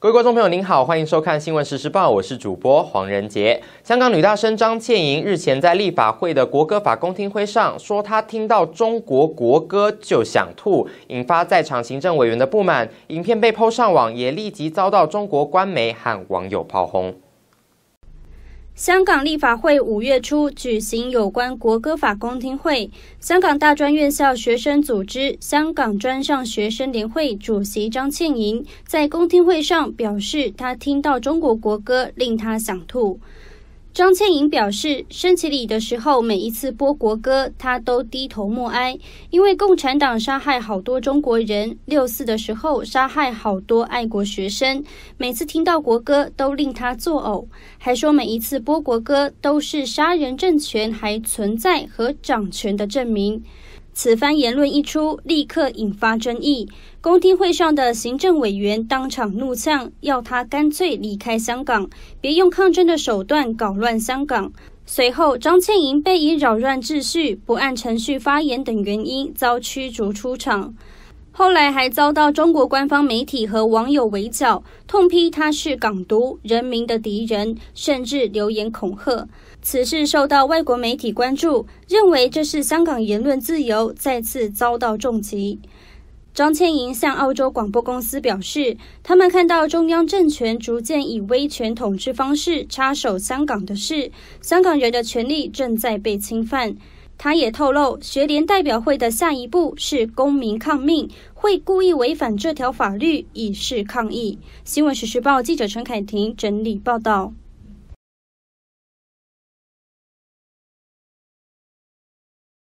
各位观众朋友，您好，欢迎收看《新闻实时报》，我是主播黄仁杰。香港女大生张倩莹日前在立法会的国歌法公听会上说，她听到中国国歌就想吐，引发在场行政委员的不满。影片被抛上网，也立即遭到中国官媒和网友炮轰。香港立法会五月初举行有关国歌法公听会，香港大专院校学生组织香港专上学生联会主席张倩莹在公听会上表示，她听到中国国歌令她想吐。张倩颖表示，升旗礼的时候，每一次播国歌，她都低头默哀，因为共产党杀害好多中国人，六四的时候杀害好多爱国学生，每次听到国歌都令她作呕，还说每一次播国歌都是杀人政权还存在和掌权的证明。此番言论一出，立刻引发争议。公听会上的行政委员当场怒呛，要他干脆离开香港，别用抗争的手段搞乱香港。随后，张倩莹被以扰乱秩序、不按程序发言等原因遭驱逐出场。后来还遭到中国官方媒体和网友围剿，痛批他是港独、人民的敌人，甚至留言恐吓。此事受到外国媒体关注，认为这是香港言论自由再次遭到重击。张倩莹向澳洲广播公司表示，他们看到中央政权逐渐以威权统治方式插手香港的事，香港人的权利正在被侵犯。他也透露，学联代表会的下一步是公民抗命，会故意违反这条法律以示抗议。新闻实时报记者陈凯婷整理报道。